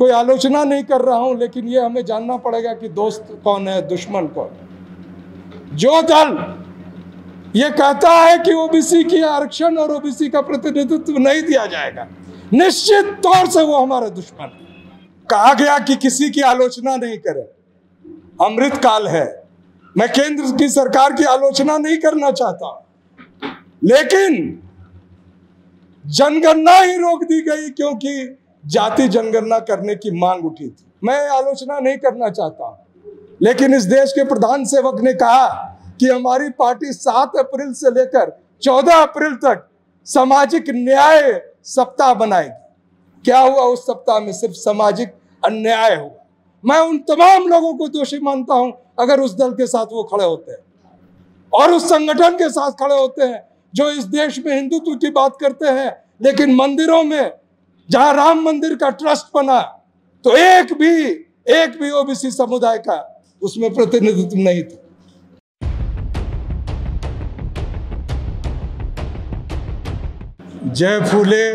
कोई आलोचना नहीं कर रहा हूँ, लेकिन ये हमें जानना पड़ेगा कि दोस्त कौन है, दुश्मन कौन है। जो दल ये कहता है कि ओबीसी की आरक्षण और ओबीसी का प्रतिनिधित्व नहीं दिया जाएगा, निश्चित तौर से वो हमारा दुश्मन कहा गया कि किसी की आलोचना नहीं करें। अमृत काल है। मैं केंद्र की सरकार की आलोचना नहीं करना चाहता। लेकिन जनगणना ही रोक दी गई, क्योंकि जाति जनगणना करने की मांग उठी थी। मैं आलोचना नहीं करना चाहता। लेकिन इस देश के प्रधान सेवक ने कहा कि हमारी पार्टी सात अप्रैल से लेकर चौदह अप्रैल तक सामाजिक न्याय सप्ताह बनाएगी। क्या हुआ उस सप्ताह में? सिर्फ़ सामाजिक अन्याय हुआ। मैं उन तमाम लोगों को दोषी मानता हूँ, अगर उस दल के साथ वो खड़े होते हैं। और उस संगठन के साथ खड़े होते हैं, जो इस देश में हिंदुत्व की बात करते हैं, लेकिन मंदिरों में जहाँ राम मंदिर का ट्रस्ट बना तो एक भी एक भी ओबीसी समुदाय का उसमें प्रतिनिधित्व नहीं था। जय फूले,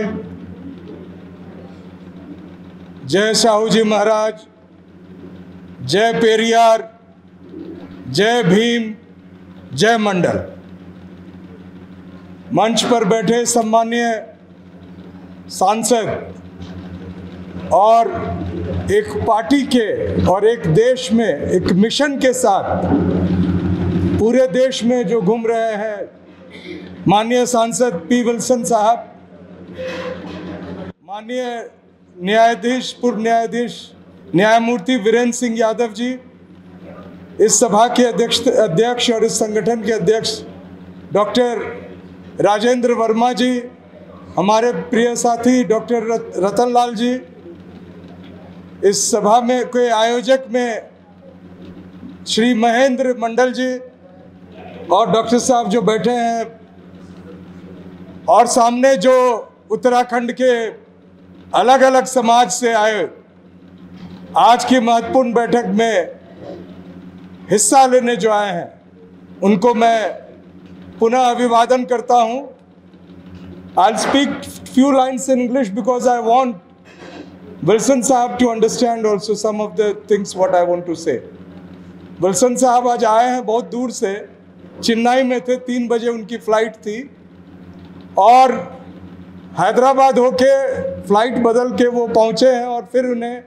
जय साहू जी महाराज, जय पेरियार, जय भीम, जय मंडल। मंच पर बैठे सम्मान्य सांसद और एक पार्टी के और एक देश में, एक मिशन के साथ पूरे देश में जो घूम रहे हैं माननीय सांसद पी विल्सन साहब, माननीय न्यायाधीश, पूर्व न्यायाधीश न्यायमूर्ति वीरेंद्र सिंह यादव जी, इस सभा के अध्यक्ष अध्यक्ष और इस संगठन के अध्यक्ष डॉक्टर राजेंद्र वर्मा जी हमारे प्रिय साथी डॉक्टर रतन लाल जी, इस सभा में के आयोजक में श्री महेंद्र मंडल जी और डॉक्टर साहब जो बैठे हैं और सामने जो उत्तराखंड के अलग अलग समाज से आए, आज की महत्वपूर्ण बैठक में हिस्सा लेने जो आए हैं, उनको मैं पुनः अभिवादन करता हूँ। I speak few lines in English because I want Wilson sahib to understand also some of the things what I want to say Wilson sahib आज आए हैं बहुत दूर से चेन्नई में थे तीन बजे उनकी फ़्लाइट थी और हैदराबाद होके फ़्लाइट बदल के वो पहुँचे हैं और फिर उन्हें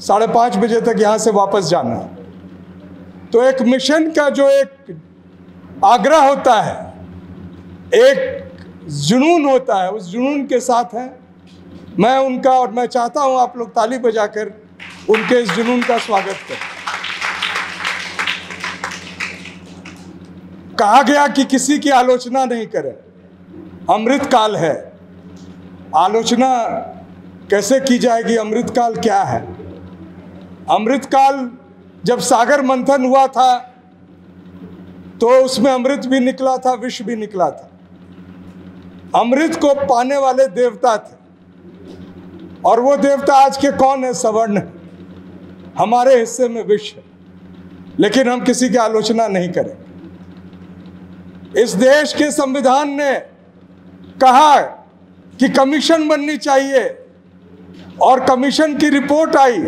साढ़े पाँच बजे तक यहाँ से वापस जाना है तो एक मिशन का जो एक आग्रह होता है एक जुनून होता है, उस जुनून के साथ है। मैं उनका और मैं चाहता हूँ आप लोग ताली बजाकर उनके इस जुनून का स्वागत करें। कहा गया कि किसी की आलोचना नहीं करें। अमृत काल है। आलोचना कैसे की जाएगी? अमृत काल क्या है? अमृत काल जब सागर मंथन हुआ था तो उसमें अमृत भी निकला था, विष भी निकला था। अमृत को पाने वाले देवता थे। और वो देवता आज के कौन है? सवर्ण हमारे हिस्से में विष है। लेकिन हम किसी की आलोचना नहीं करेंगे। इस देश के संविधान ने कहा कि कमीशन बननी चाहिए। और कमीशन की रिपोर्ट आई।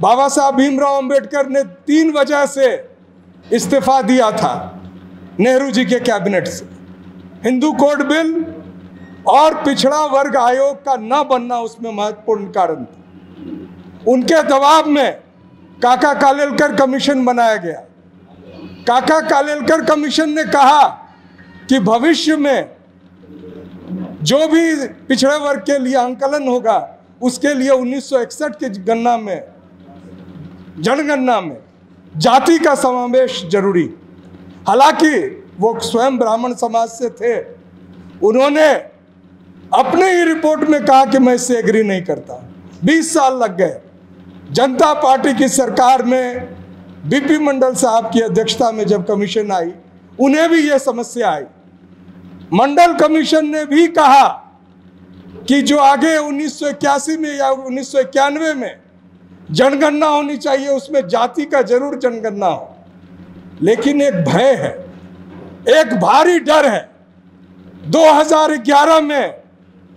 बाबा साहब भीमराव अंबेडकर ने तीन वजह से इस्तीफा दिया था नेहरू जी के कैबिनेट से। हिंदू कोड बिल और पिछड़ा वर्ग आयोग का न बनना उसमें महत्वपूर्ण कारण था। उनके दबाव में काका कालेलकर कमीशन बनाया गया। काका कालेलकर कमीशन ने कहा कि भविष्य में जो भी पिछड़े वर्ग के लिए आंकलन होगा, उसके लिए 1961 की गणना में जनगणना में जाति का समावेश ज़रूरी। हालाँकि वो स्वयं ब्राह्मण समाज से थे। उन्होंने अपने ही रिपोर्ट में कहा कि मैं इससे एग्री नहीं करता। 20 साल लग गए। जनता पार्टी की सरकार में बीपी मंडल साहब की अध्यक्षता में जब कमीशन आई, उन्हें भी यह समस्या आई। मंडल कमीशन ने भी कहा कि जो आगे उन्नीस सौ इक्यासी में या उन्नीस सौ इक्यानवे में जनगणना होनी चाहिए, उसमें जाति का ज़रूर जनगणना हो। लेकिन एक भय है एक भारी डर है। 2011 में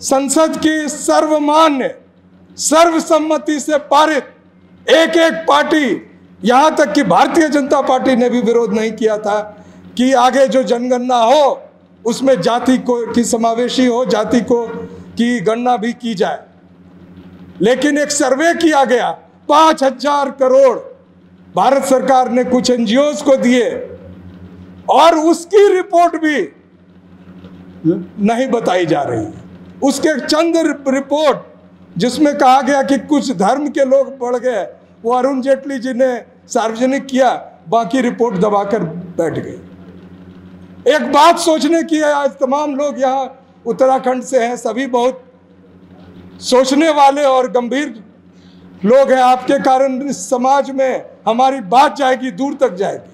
संसद की सर्वमान्य, सर्वसम्मति से पारित एक एक पार्टी, यहाँ तक कि भारतीय जनता पार्टी ने भी विरोध नहीं किया था कि आगे जो जनगणना हो, उसमें जाति को, की समावेशी हो, जाति को, की गणना भी की जाए। लेकिन एक सर्वे किया गया, पाँच हज़ार करोड़। भारत सरकार ने कुछ एनजीओ को दिए और उसकी रिपोर्ट भी नहीं बताई जा रही। उसके चंद रिपोर्ट जिसमें कहा गया कि कुछ धर्म के लोग बढ़ गए, वो अरुण जेटली जी ने सार्वजनिक किया, बाकी रिपोर्ट दबाकर बैठ गए एक बात सोचने की है, आज तमाम लोग यहाँ उत्तराखंड से हैं, सभी बहुत सोचने वाले और गंभीर लोग हैं। आपके कारण समाज में हमारी बात जाएगी, दूर तक जाएगी।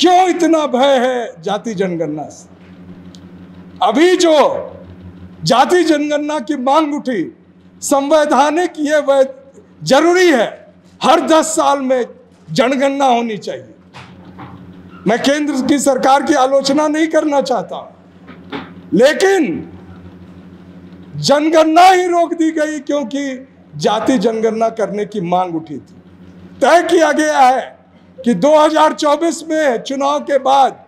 क्यों इतना भय है जाति जनगणना से? अभी जो जाति जनगणना की मांग उठी, संवैधानिक ये ज़रूरी है, हर दस साल में जनगणना होनी चाहिए। मैं केंद्र की सरकार की आलोचना नहीं करना चाहता लेकिन जनगणना ही रोक दी गई क्योंकि जाति जनगणना करने की मांग उठी थी। तय किया गया है कि 2024 में चुनाव के बाद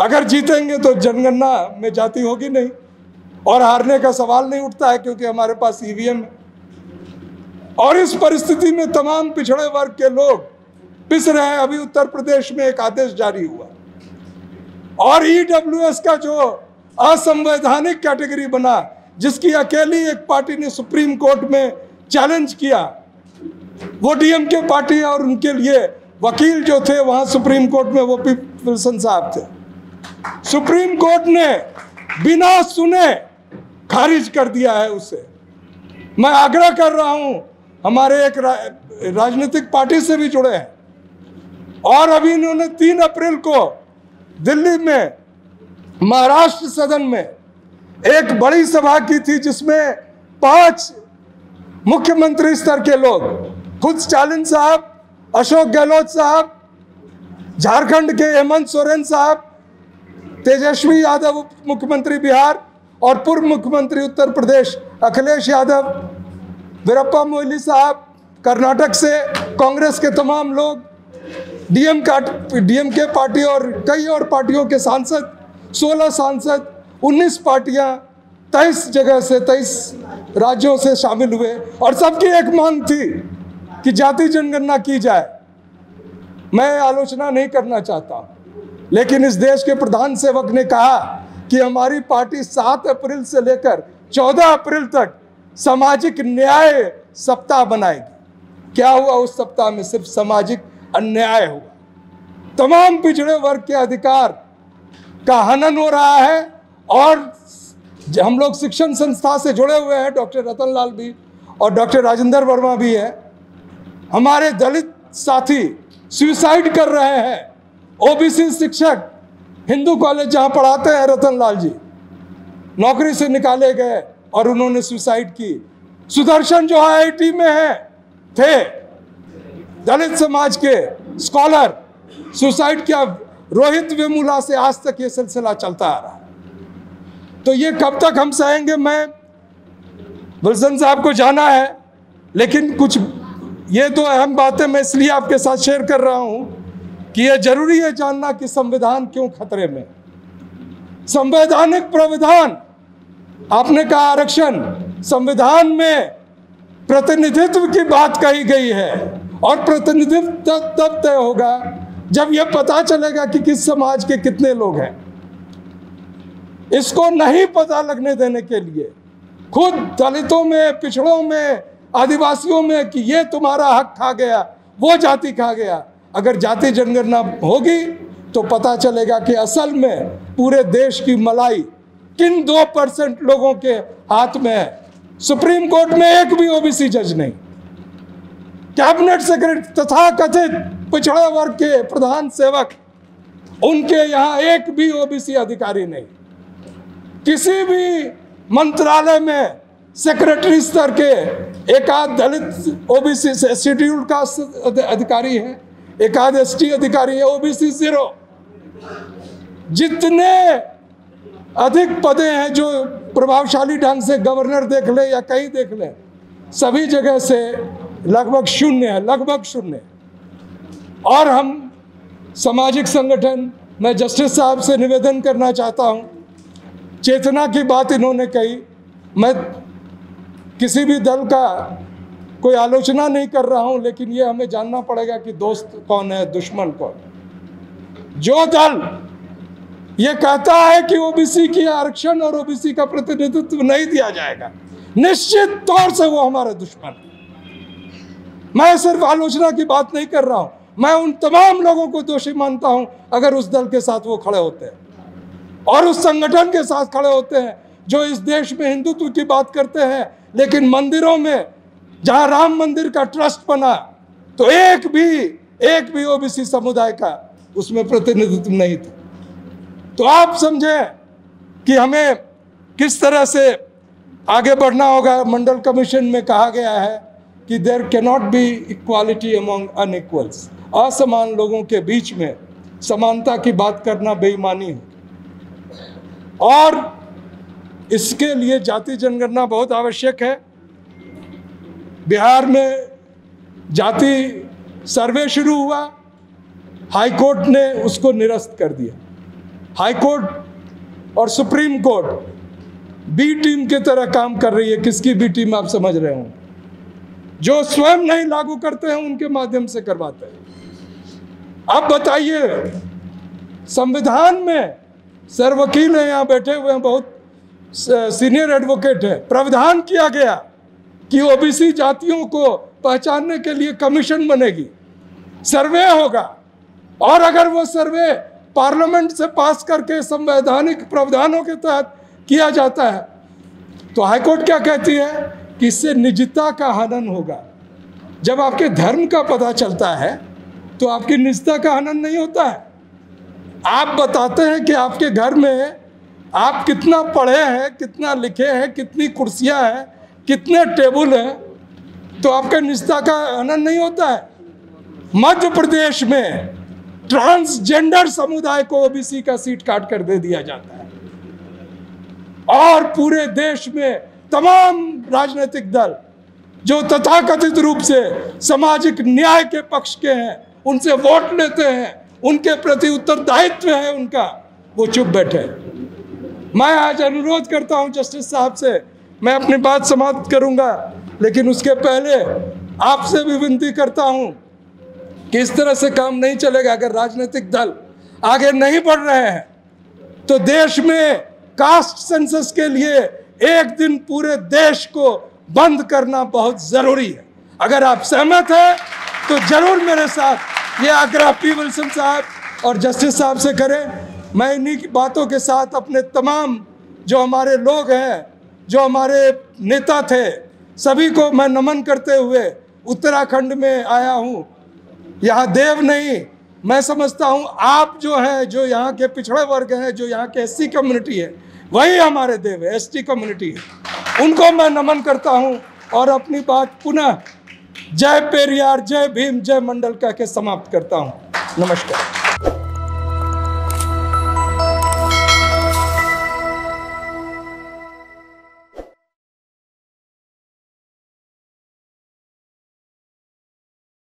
अगर जीतेंगे तो जनगणना में जाति होगी नहीं। और हारने का सवाल नहीं उठता है क्योंकि हमारे पास ईवीएम है। और इस परिस्थिति में तमाम पिछड़े वर्ग के लोग पिस रहे हैं। अभी उत्तर प्रदेश में एक आदेश जारी हुआ। और ईडब्ल्यूएस का जो असंवैधानिक कैटेगरी बना, जिसकी अकेली एक पार्टी ने सुप्रीम कोर्ट में चैलेंज किया, वो डीएम के पार्टी और उनके लिए वकील जो थे वहाँ सुप्रीम कोर्ट में वो पी विल्सन साहब थे। सुप्रीम कोर्ट ने बिना सुने खारिज कर दिया है उसे। मैं आग्रह कर रहा हूँ हमारे एक रा, राजनीतिक पार्टी से भी जुड़े हैं। और अभी इन्होंने तीन अप्रैल को दिल्ली में महाराष्ट्र सदन में एक बड़ी सभा की थी जिसमें पाँच मुख्यमंत्री स्तर के लोग खुद स्टालिन साहब अशोक गहलोत साहब, झारखंड के हेमंत सोरेन साहब, तेजस्वी यादव उप मुख्यमंत्री बिहार और पूर्व मुख्यमंत्री उत्तर प्रदेश अखिलेश यादव, वीरप्पा मोइली साहब, कर्नाटक से कांग्रेस के तमाम लोग, डीएम का, डीएम के पार्टी और कई और पार्टियों के सांसद 16 सांसद 19 पार्टियाँ तेईस जगह से तेईस राज्यों से शामिल हुए और सबकी एक मांग थी। कि जाति जनगणना की जाए। मैं आलोचना नहीं करना चाहता। लेकिन इस देश के प्रधान सेवक ने कहा कि हमारी पार्टी सात अप्रैल से लेकर चौदह अप्रैल तक सामाजिक न्याय सप्ताह बनाएगी। क्या हुआ उस सप्ताह में? सिर्फ़ सामाजिक अन्याय हुआ। तमाम पिछड़े वर्ग के अधिकार का हनन हो रहा है और हम लोग शिक्षण संस्था से जुड़े हुए हैं, डॉक्टर रतन लाल भी और डॉक्टर राजेंद्र वर्मा भी है। हमारे दलित साथी सुसाइड कर रहे हैं। ओबीसी शिक्षक हिंदू कॉलेज जहाँ पढ़ाते हैं रतन लाल जी, नौकरी से निकाले गए और उन्होंने सुसाइड की। सुदर्शन जो आईआईटी में है, थे। दलित समाज के स्कॉलर सुसाइड किया। रोहित वेमुला से आज तक ये सिलसिला चलता आ रहा है। तो ये कब तक हम सहेंगे, मैं, विल्सन साहब को जाना है, लेकिन कुछ ये तो अहम बातें मैं इसलिए आपके साथ शेयर कर रहा हूँ कि यह ज़रूरी है जानना कि संविधान क्यों खतरे में। संवैधानिक प्रावधान, आपने कहा आरक्षण, संविधान में प्रतिनिधित्व की बात कही गई है और प्रतिनिधित्व तब तब तय होगा जब यह पता चलेगा कि किस समाज के कितने लोग हैं। इसको नहीं पता लगने देने के लिए खुद दलितों में, पिछड़ों में आदिवासियों में कि ये तुम्हारा हक खा गया, वो जाति खा गया। अगर जाति जनगणना होगी तो पता चलेगा कि असल में पूरे देश की मलाई किन दो परसेंट लोगों के हाथ में है। सुप्रीम कोर्ट में एक भी ओबीसी जज नहीं। कैबिनेट सेक्रेटरी तथा कथित पिछड़े वर्ग के प्रधान सेवक, उनके यहाँ एक भी ओबीसी अधिकारी नहीं। किसी भी मंत्रालय में सेक्रेटरी स्तर के एक आध दलित ओबीसी से शेड्यूल्ड कास्ट अधिकारी है एक आध एस अधिकारी है, ओबीसी ज़ीरो। जितने अधिक पदे हैं जो प्रभावशाली ढंग से गवर्नर देख ले या कहीं देख ले, सभी जगह से लगभग शून्य है, लगभग शून्य। और हम सामाजिक संगठन, मैं जस्टिस साहब से निवेदन करना चाहता हूँ, चेतना की बात इन्होंने कही, मैं किसी भी दल का कोई आलोचना नहीं कर रहा हूँ, लेकिन ये हमें जानना पड़ेगा कि दोस्त कौन है, दुश्मन कौन है। जो दल ये कहता है कि ओबीसी की आरक्षण और ओबीसी का प्रतिनिधित्व नहीं दिया जाएगा, निश्चित तौर से वो हमारा दुश्मन मैं सिर्फ़ आलोचना की बात नहीं कर रहा हूँ, मैं उन तमाम लोगों को दोषी मानता हूँ, अगर उस दल के साथ वो खड़े होते हैं, और उस संगठन के साथ खड़े होते हैं जो इस देश में हिंदुत्व की बात करते हैं, लेकिन मंदिरों में जहाँ राम मंदिर का ट्रस्ट बना तो एक भी एक भी ओबीसी समुदाय का उसमें प्रतिनिधित्व नहीं था। तो आप समझें कि हमें किस तरह से आगे बढ़ना होगा। मंडल कमीशन में कहा गया है कि there cannot be equality among unequals असमान लोगों के बीच में समानता की बात करना बेईमानी है। और इसके लिए जाति जनगणना बहुत आवश्यक है। बिहार में जाति सर्वे शुरू हुआ हाई कोर्ट ने उसको निरस्त कर दिया। हाई कोर्ट और सुप्रीम कोर्ट, बी टीम की तरह काम कर रही है। किसकी बी टीम आप समझ रहे हो जो स्वयं नहीं लागू करते हैं, उनके माध्यम से करवाते हैं। अब बताइए, संविधान में सर वकील हैं, यहाँ बैठे हुए हैं, बहुत सीनियर एडवोकेट है। प्रावधान किया गया कि ओबीसी जातियों को पहचानने के लिए कमीशन बनेगी। सर्वे होगा। और अगर वो सर्वे पार्लियामेंट से पास करके संवैधानिक प्रावधानों के तहत किया जाता है तो हाईकोर्ट क्या कहती है कि इससे निजता का हनन होगा। जब आपके धर्म का पता चलता है तो आपकी निजता का हनन नहीं होता है। आप बताते हैं कि आपके घर में आप कितना पढ़े हैं, कितना लिखे हैं, कितनी कुर्सियाँ हैं, कितने टेबल हैं तो आपके निजता का आनंद नहीं होता है। मध्य प्रदेश में ट्रांसजेंडर समुदाय को ओबीसी का सीट काट कर दे दिया जाता है। और पूरे देश में तमाम राजनीतिक दल जो तथाकथित रूप से सामाजिक न्याय के पक्ष के हैं, उनसे वोट लेते हैं, उनके प्रति उत्तरदायित्व है उनका, वो चुप बैठे मैं आज अनुरोध करता हूँ जस्टिस साहब से, मैं अपनी बात समाप्त करूँगा, लेकिन उसके पहले आपसे भी विनती करता हूँ कि इस तरह से काम नहीं चलेगा अगर राजनीतिक दल आगे नहीं बढ़ रहे हैं तो देश में कास्ट सेंसस के लिए एक दिन पूरे देश को बंद करना बहुत ज़रूरी है। अगर आप सहमत हैं तो ज़रूर मेरे साथ ये आग्रह पी विल्सन साहब और जस्टिस साहब से करें। मैं इन्हीं की बातों के साथ अपने तमाम जो हमारे लोग हैं, जो हमारे नेता थे, सभी को मैं नमन करते हुए उत्तराखंड में आया हूँ। यहाँ देव नहीं, मैं समझता हूँ आप जो हैं, जो यहाँ के पिछड़े वर्ग हैं, जो यहाँ के एससी कम्युनिटी है, वही हमारे देव है एसटी कम्युनिटी है। उनको मैं नमन करता हूँ और अपनी बात पुनः जय पेरियार, जय भीम, जय मंडल कह के समाप्त करता हूँ। नमस्कार।